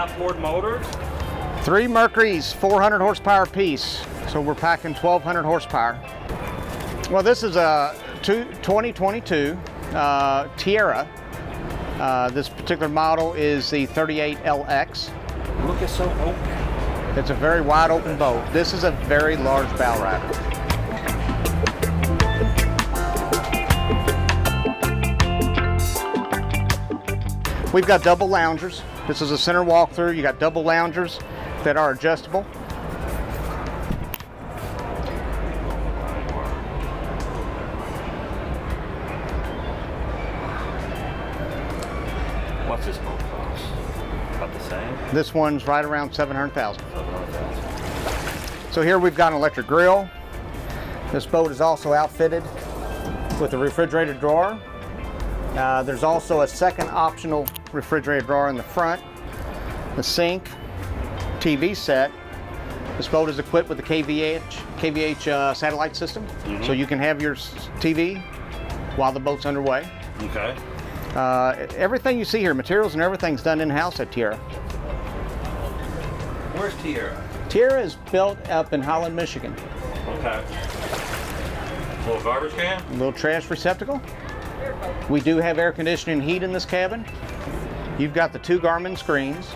three outboard motors. Three Mercury's 400 horsepower piece. So we're packing 1200 horsepower. Well, this is a 2022 uh, Tiara. Uh, this particular model is the 38LX. Look, it's so open. It's a very wide open boat. This is a very large bow rider. We've got double loungers. This is a center walkthrough. You got double loungers that are adjustable. What's this boat cost? About the same? This one's right around 700,000. So here we've got an electric grill. This boat is also outfitted with a refrigerator drawer. Uh, there's also a second optional refrigerator drawer in the front, the sink, TV set. This boat is equipped with a KVH, KVH uh, satellite system, so you can have your TV while the boat's underway. Okay. Uh, everything you see here, materials and everything's done in-house at Tiara. Where's Tiara? Tiara is built up in Holland, Michigan. Okay. Little garbage can? A little trash receptacle. We do have air conditioning heat in this cabin. You've got the two Garmin screens.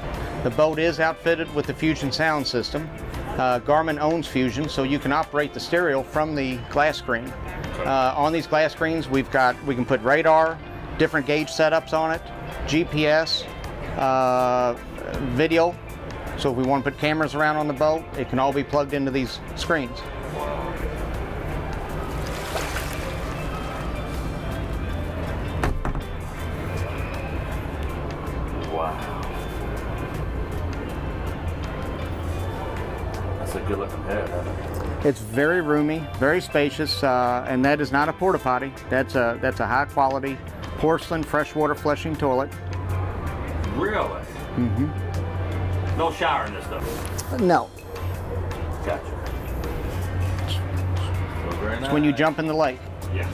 The boat is outfitted with the Fusion sound system. Uh, Garmin owns Fusion, so you can operate the stereo from the glass screen. Uh, on these glass screens, we've got we can put radar, different gauge setups on it, GPS, uh, video. So if we want to put cameras around on the boat, it can all be plugged into these screens. Wow. That's a good looking head? It's very roomy, very spacious, uh, and that is not a porta potty. That's a that's a high quality porcelain freshwater flushing toilet. Really? Mm-hmm. No shower in this stuff. No, Gotcha. So very it's when you jump in the lake. Yeah.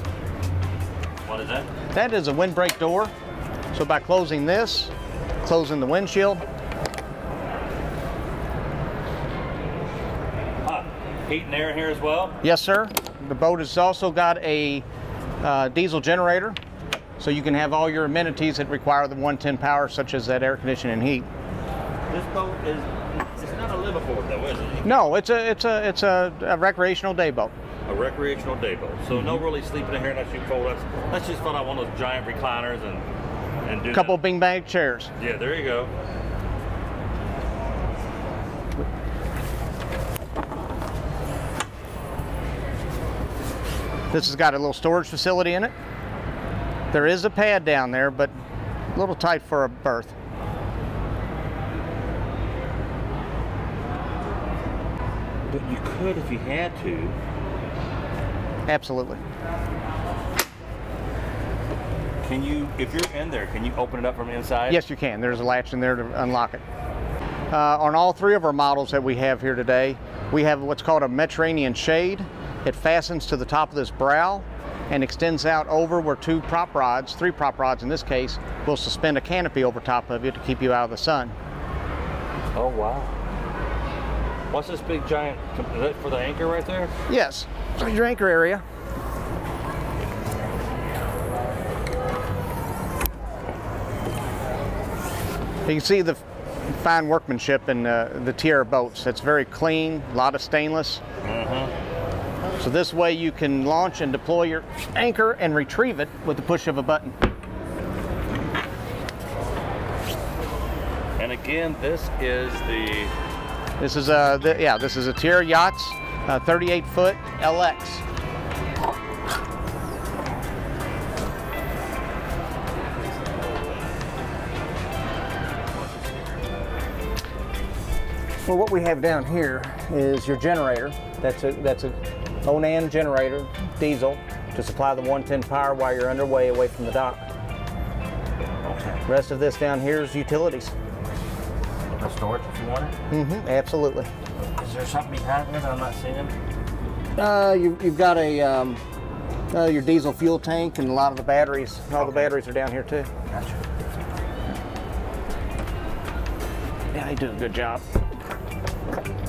What is that? That is a windbreak door. So by closing this, closing the windshield, Ah, heat and air here as well. yes sir. The boat has also got a uh, diesel generator, so you can have all your amenities that require the 110 power, such as that air conditioning and heat. This boat is it's not a liveaboard though, is it? No, it's a it's a it's a, a recreational day boat. A recreational day boat. So no really sleeping in here unless you cold. That's that's just fun. I want those giant recliners and and do A couple that. bing bag chairs. Yeah, there you go. This has got a little storage facility in it. There is a pad down there, but a little tight for a berth. But you could if you had to. Absolutely. Can you, if you're in there, can you open it up from inside? Yes, you can. There's a latch in there to unlock it. Uh, on all three of our models that we have here today, we have what's called a Mediterranean shade. It fastens to the top of this brow and extends out over where two prop rods, three prop rods in this case, will suspend a canopy over top of you to keep you out of the sun. Oh wow. What's this big giant? Is that for the anchor right there? Yes, so your anchor area. You can see the fine workmanship in uh, the Tiara boats. It's very clean, a lot of stainless. So this way you can launch and deploy your anchor and retrieve it with the push of a button. And again, this is the This is a, the, yeah, this is a Tiara Yachts, uh, 38 foot LX. Well, what we have down here is your generator. That's a that's a Onan generator, diesel, to supply the 110 power while you're underway away from the dock. okay. Rest of this down here is utilities. The storage if you want it. Mm-hmm, absolutely. Is there something behind here that I'm not seeing? Uh, you, you've got a um, uh, your diesel fuel tank and a lot of the batteries. All the batteries are down here too. Gotcha. Yeah, they do a good job. Thank you.